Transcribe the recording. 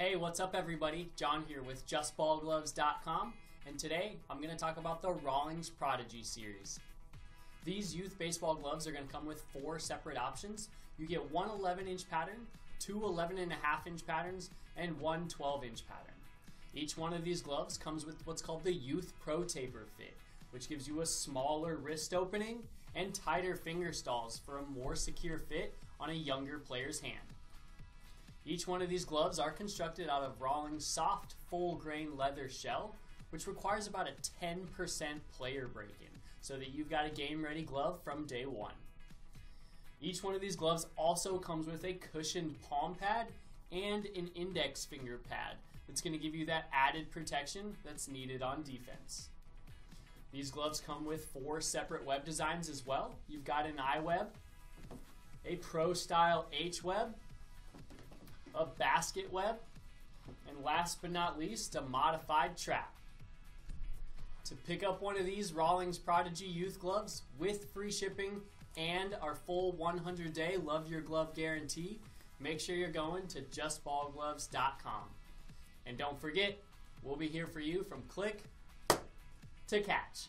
Hey, what's up, everybody? John here with JustBallGloves.com, and today I'm going to talk about the Rawlings Prodigy series. These youth baseball gloves are going to come with four separate options. You get one 11 inch pattern, two 11 and a half inch patterns, and one 12 inch pattern. Each one of these gloves comes with what's called the Youth Pro Taper Fit, which gives you a smaller wrist opening and tighter finger stalls for a more secure fit on a younger player's hand. Each one of these gloves are constructed out of Rawlings soft, full grain leather shell, which requires about a 10% player break in, so that you've got a game ready glove from day one. Each one of these gloves also comes with a cushioned palm pad and an index finger pad that's going to give you that added protection that's needed on defense. These gloves come with four separate web designs as well. You've got an iWeb, a Pro Style H web, basket web, and last but not least, a modified trap. To pick up one of these Rawlings Prodigy Youth gloves with free shipping and our full 100 day Love Your Glove guarantee, make sure you're going to justballgloves.com. And don't forget, we'll be here for you from click to catch.